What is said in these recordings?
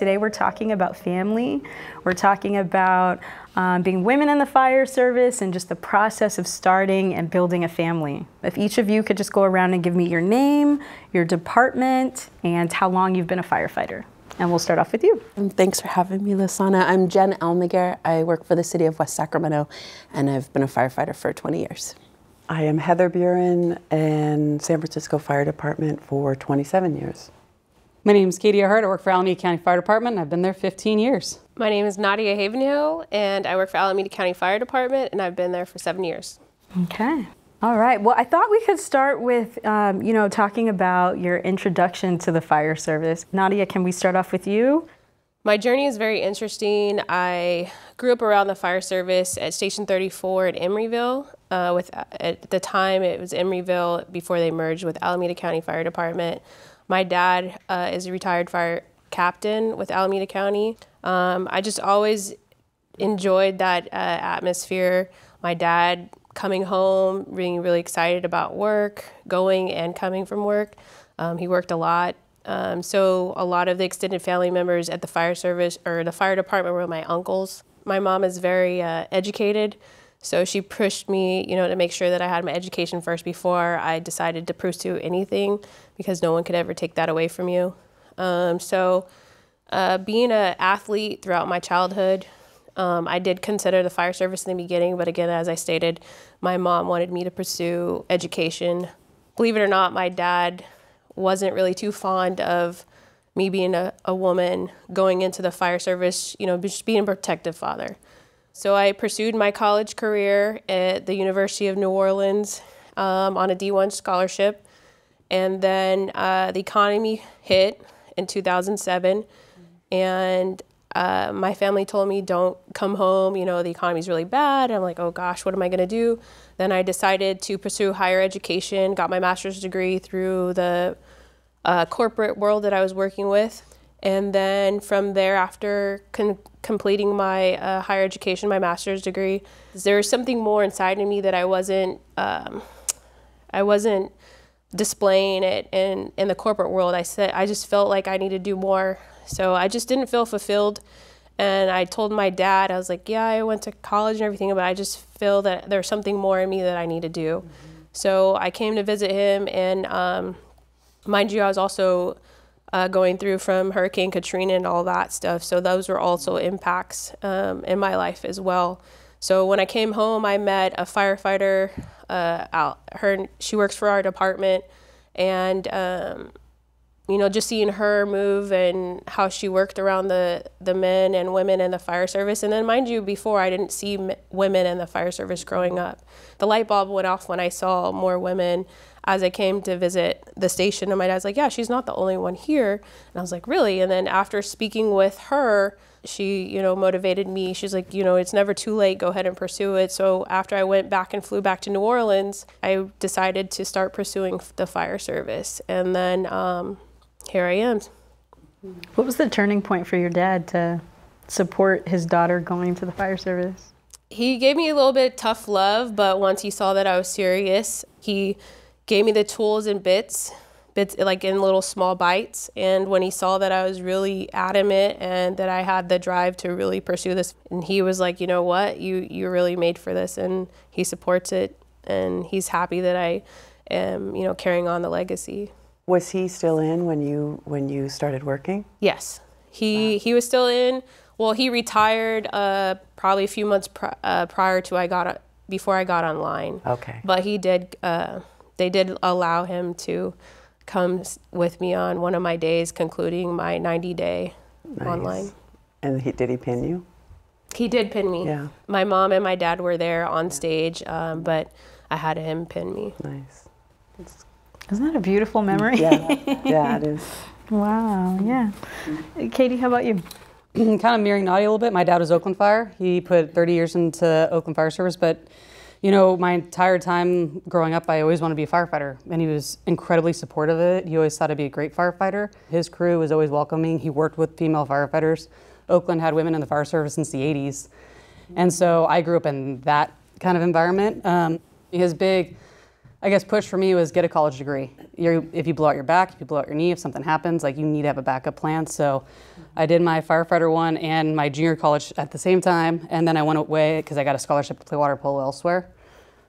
Today we're talking about family. We're talking about um, being women in the fire service and just the process of starting and building a family. If each of you could just go around and give me your name, your department, and how long you've been a firefighter. And we'll start off with you. Thanks for having me, Lasana. I'm Jen Almaguer. I work for the city of West Sacramento, and I've been a firefighter for 20 years. I am Heather Buren in San Francisco Fire Department for 27 years. My name is Katy Erhadt. I work for Alameda County Fire Department. I've been there 15 years. My name is Nadja Havenhill, and I work for Alameda County Fire Department, and I've been there for seven years. Okay. All right. Well, I thought we could start with, um, you know, talking about your introduction to the fire service. Nadja, can we start off with you? My journey is very interesting. I grew up around the fire service at Station 34 in Emeryville. Uh, with at the time, it was Emeryville before they merged with Alameda County Fire Department. My dad uh, is a retired fire captain with Alameda County. Um, I just always enjoyed that uh, atmosphere. My dad coming home, being really excited about work, going and coming from work. Um, he worked a lot. Um, so a lot of the extended family members at the fire service or the fire department were my uncles. My mom is very uh, educated. So she pushed me, you know, to make sure that I had my education first before I decided to pursue anything because no one could ever take that away from you. Um, so uh, being an athlete throughout my childhood, um, I did consider the fire service in the beginning, but again, as I stated, my mom wanted me to pursue education. Believe it or not, my dad wasn't really too fond of me being a, a woman going into the fire service, you know, just being a protective father. So I pursued my college career at the University of New Orleans um, on a D1 scholarship. And then uh, the economy hit in 2007. And uh, my family told me, don't come home, you know, the economy's really bad. And I'm like, oh gosh, what am I going to do? Then I decided to pursue higher education, got my master's degree through the uh, corporate world that I was working with. And then from there, after completing my uh, higher education, my master's degree, there was something more inside of me that I wasn't, um, I wasn't displaying it in, in the corporate world. I said I just felt like I needed to do more. So I just didn't feel fulfilled. And I told my dad, I was like, yeah, I went to college and everything, but I just feel that there's something more in me that I need to do. Mm-hmm. So I came to visit him, and um, mind you, I was also uh, going through from Hurricane Katrina and all that stuff. So those were also impacts um, in my life as well. So when I came home, I met a firefighter. Uh, out, her she works for our department, and um, you know just seeing her move and how she worked around the the men and women in the fire service. And then mind you, before I didn't see women in the fire service growing up. The light bulb went off when I saw more women as I came to visit the station. And my dad's like, Yeah, she's not the only one here. And I was like, Really? And then after speaking with her, she, you know, motivated me. She's like, you know, it's never too late. Go ahead and pursue it. So after I went back and flew back to New Orleans, I decided to start pursuing the fire service. And then um, here I am. What was the turning point for your dad to support his daughter going to the fire service? He gave me a little bit of tough love, but once he saw that I was serious, he gave me the tools and bits, bits like in little small bites. And when he saw that I was really adamant and that I had the drive to really pursue this, and he was like, you know what, you you're really made for this, and he supports it, and he's happy that I am, you know, carrying on the legacy. Was he still in when you when you started working? Yes, he wow. he was still in. Well, he retired uh, probably a few months pr- uh, prior to I got before I got online. Okay. But he did. Uh, they did allow him to come with me on one of my days, concluding my 90 day nice. online. And he, did he pin you? He did pin me. Yeah. My mom and my dad were there on stage, um, but I had him pin me. Nice. Isn't that a beautiful memory? Yeah, yeah, it is. wow, yeah. Katy, how about you? kind of mirroring Nadja a little bit. My dad was Oakland Fire. He put 30 years into Oakland Fire Service, but you know, my entire time growing up, I always wanted to be a firefighter, and he was incredibly supportive of it. He always thought I'd be a great firefighter. His crew was always welcoming. He worked with female firefighters. Oakland had women in the fire service since the 80s. And so I grew up in that kind of environment. Um, his big I guess push for me was get a college degree. You're, if you blow out your back, if you blow out your knee, if something happens, like you need to have a backup plan. So I did my firefighter one and my junior college at the same time, and then I went away because I got a scholarship to play water polo elsewhere.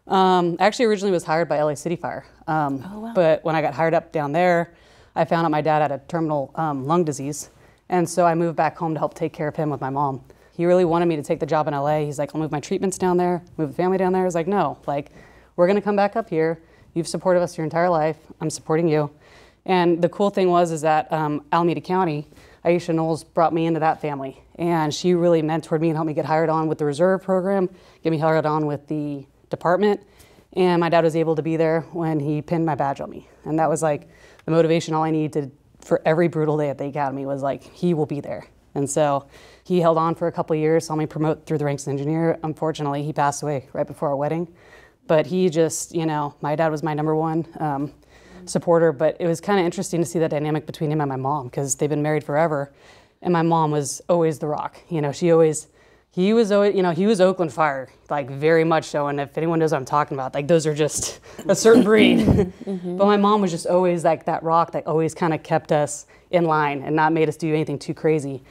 Um, I actually originally was hired by LA City Fire, um, Oh, wow. but when I got hired up down there, I found out my dad had a terminal um, lung disease, and so I moved back home to help take care of him with my mom. He really wanted me to take the job in LA. He's like, I'll move my treatments down there, move the family down there. I was like, no, like, we're gonna come back up here. You've supported us your entire life. I'm supporting you. And the cool thing was is that um, Alameda County, Aisha Knowles brought me into that family, and she really mentored me and helped me get hired on with the reserve program, get me hired on with the department. And my dad was able to be there when he pinned my badge on me, and that was like the motivation. All I needed for every brutal day at the academy was like he will be there. And so he held on for a couple years, saw me promote through the ranks of engineer. Unfortunately, he passed away right before our wedding. But he just, you know, my dad was my number one um, supporter. But it was kind of interesting to see that dynamic between him and my mom because they've been married forever. And my mom was always the rock. You know, she always, he was always, you know, he was Oakland Fire, like very much so. And if anyone knows what I'm talking about, like those are just a certain breed. But my mom was just always like that rock that always kind of kept us in line and not made us do anything too crazy.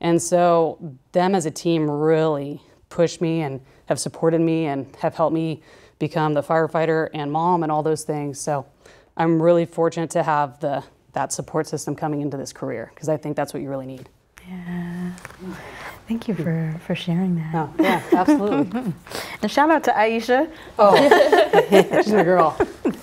And so them as a team really pushed me and have supported me and have helped me become the firefighter and mom and all those things. So I'm really fortunate to have the that support system coming into this career because I think that's what you really need. Yeah. Thank you for, for sharing that. Oh, yeah, absolutely. And shout out to Aisha. oh, she's a girl.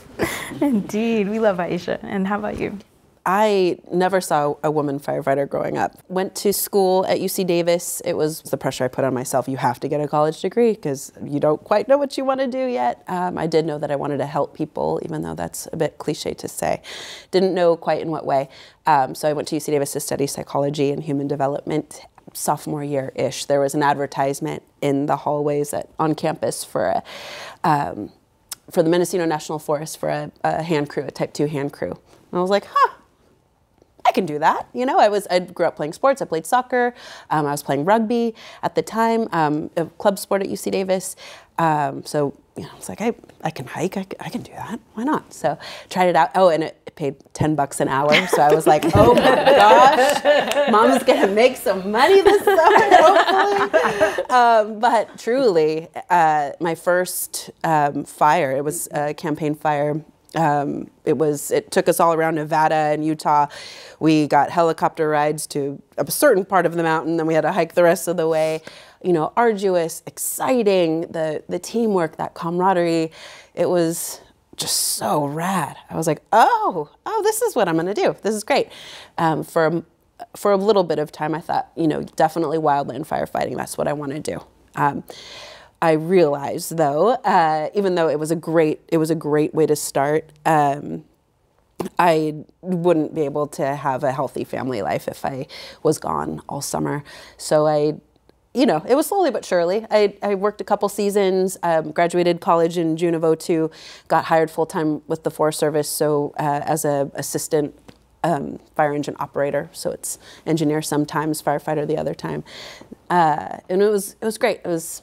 Indeed, we love Aisha. And how about you? I never saw a woman firefighter growing up. Went to school at UC Davis. It was the pressure I put on myself. You have to get a college degree because you don't quite know what you want to do yet. Um, I did know that I wanted to help people, even though that's a bit cliche to say. Didn't know quite in what way. Um, so I went to UC Davis to study psychology and human development. Sophomore year ish, there was an advertisement in the hallways at, on campus for a. Um, for the Mendocino National Forest for a, a hand crew, a Type 2 hand crew. And I was like, huh, I can do that. You know, I was I grew up playing sports. I played soccer. Um, I was playing rugby at the time, um, a club sport at UC Davis. Um, so you know, I was like, I, I can hike. I, I can do that. Why not? So tried it out. Oh, and it, it paid ten bucks an hour. So I was like, oh my gosh, mom's gonna make some money this summer, hopefully. Um, but truly, uh, my first um, fire. It was a campaign fire um, it was it took us all around Nevada and Utah. We got helicopter rides to a certain part of the mountain, then we had to hike the rest of the way. You know, arduous, exciting. The the teamwork, that camaraderie, it was just so rad. I was like, oh, oh, this is what I'm gonna do. This is great. Um, for a- for a little bit of time, I thought, you know, definitely wildland firefighting. That's what I want to do. Um, I realized though, uh, even though it was a great, it was a great way to start. Um, I wouldn't be able to have a healthy family life if I was gone all summer. So I, you know, it was slowly but surely. I, I worked a couple seasons, um, graduated college in June of 02, got hired full time with the Forest Service. So uh, as a assistant um, fire engine operator, so it's engineer sometimes, firefighter the other time, uh, and it was it was great. It was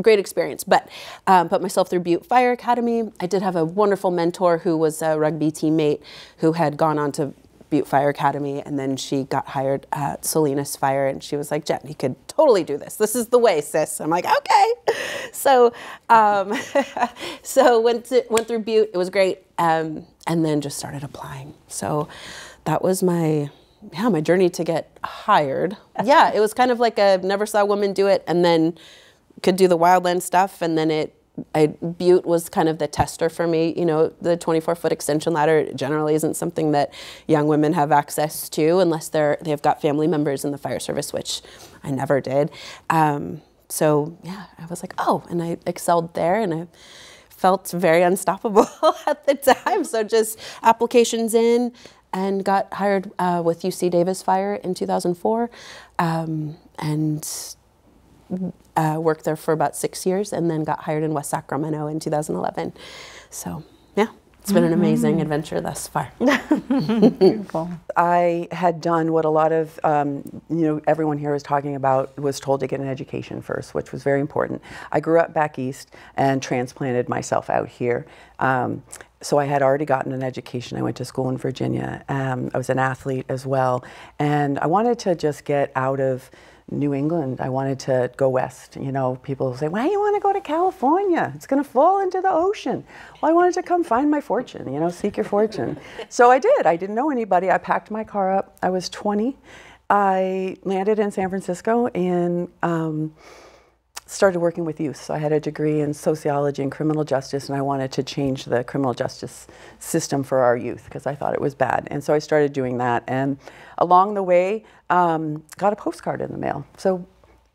great experience. But um, put myself through Butte Fire Academy. I did have a wonderful mentor who was a rugby teammate who had gone on to Butte Fire Academy, and then she got hired at Salinas Fire, and she was like, "Jen, you could totally do this. This is the way, sis." I'm like, "Okay." So, um, so went to, went through Butte. It was great, um, and then just started applying. So, that was my yeah my journey to get hired. Yeah, it was kind of like a never saw a woman do it, and then could do the wildland stuff, and then it. I, Butte was kind of the tester for me. You know, the 24 foot extension ladder generally isn't something that young women have access to unless they're they've got family members in the fire service, which I never did. Um, so yeah, I was like, oh, and I excelled there, and I felt very unstoppable at the time. So just applications in and got hired uh, with UC Davis Fire in 2004, um, and uh, worked there for about six years, and then got hired in West Sacramento in 2011. So yeah, it's been an amazing adventure thus far. Beautiful. I had done what a lot of, um, you know, everyone here was talking about, was told to get an education first, which was very important. I grew up back east and transplanted myself out here. Um, so I had already gotten an education. I went to school in Virginia. Um, I was an athlete as well. And I wanted to just get out of New England. I wanted to go west. You know, people say, why do you want to go to California? It's going to fall into the ocean. Well, I wanted to come find my fortune, you know, seek your fortune. so I did. I didn't know anybody. I packed my car up. I was 20. I landed in San Francisco and um, started working with youth. So I had a degree in sociology and criminal justice, and I wanted to change the criminal justice system for our youth because I thought it was bad. And so I started doing that. And along the way, um, got a postcard in the mail. So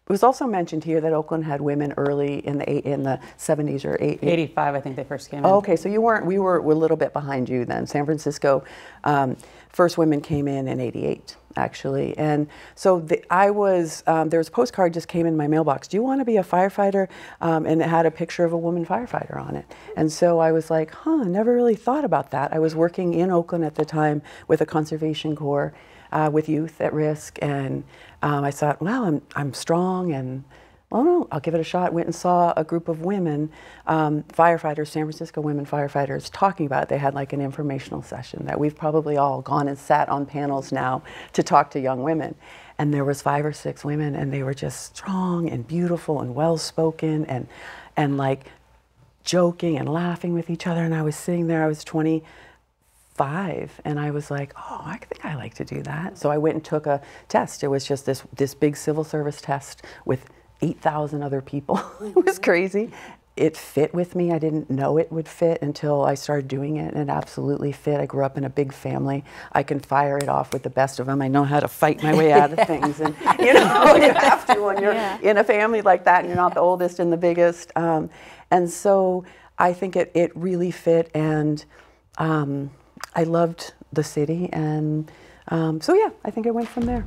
it was also mentioned here that Oakland had women early in the eight, in the 70s or 80s. 85, I think they first came in. Oh, okay, so you weren't. We were, were a little bit behind you then. San Francisco, um, first women came in in '88 actually, and so the, I was. Um, there was a postcard just came in my mailbox. Do you want to be a firefighter? Um, and it had a picture of a woman firefighter on it. And so I was like, huh, never really thought about that. I was working in Oakland at the time with a conservation corps uh, with youth at risk, and um, I thought, well, I'm I'm strong and well, no, I'll give it a shot. Went and saw a group of women, um, firefighters, San Francisco women firefighters, talking about it. They had like an informational session that we've probably all gone and sat on panels now to talk to young women. And there was five or six women, and they were just strong and beautiful and well spoken and and like joking and laughing with each other. And I was sitting there. I was 25, and I was like, oh, I think I like to do that. So I went and took a test. It was just this this big civil service test with 8,000 other people. it was crazy. It fit with me. I didn't know it would fit until I started doing it, and it absolutely fit. I grew up in a big family. I can fire it off with the best of them. I know how to fight my way out of things, and you know you have to when you're Yeah. in a family like that, and you're not the oldest and the biggest. Um, and so I think it it really fit, and um, I loved the city, and um, so yeah, I think it went from there.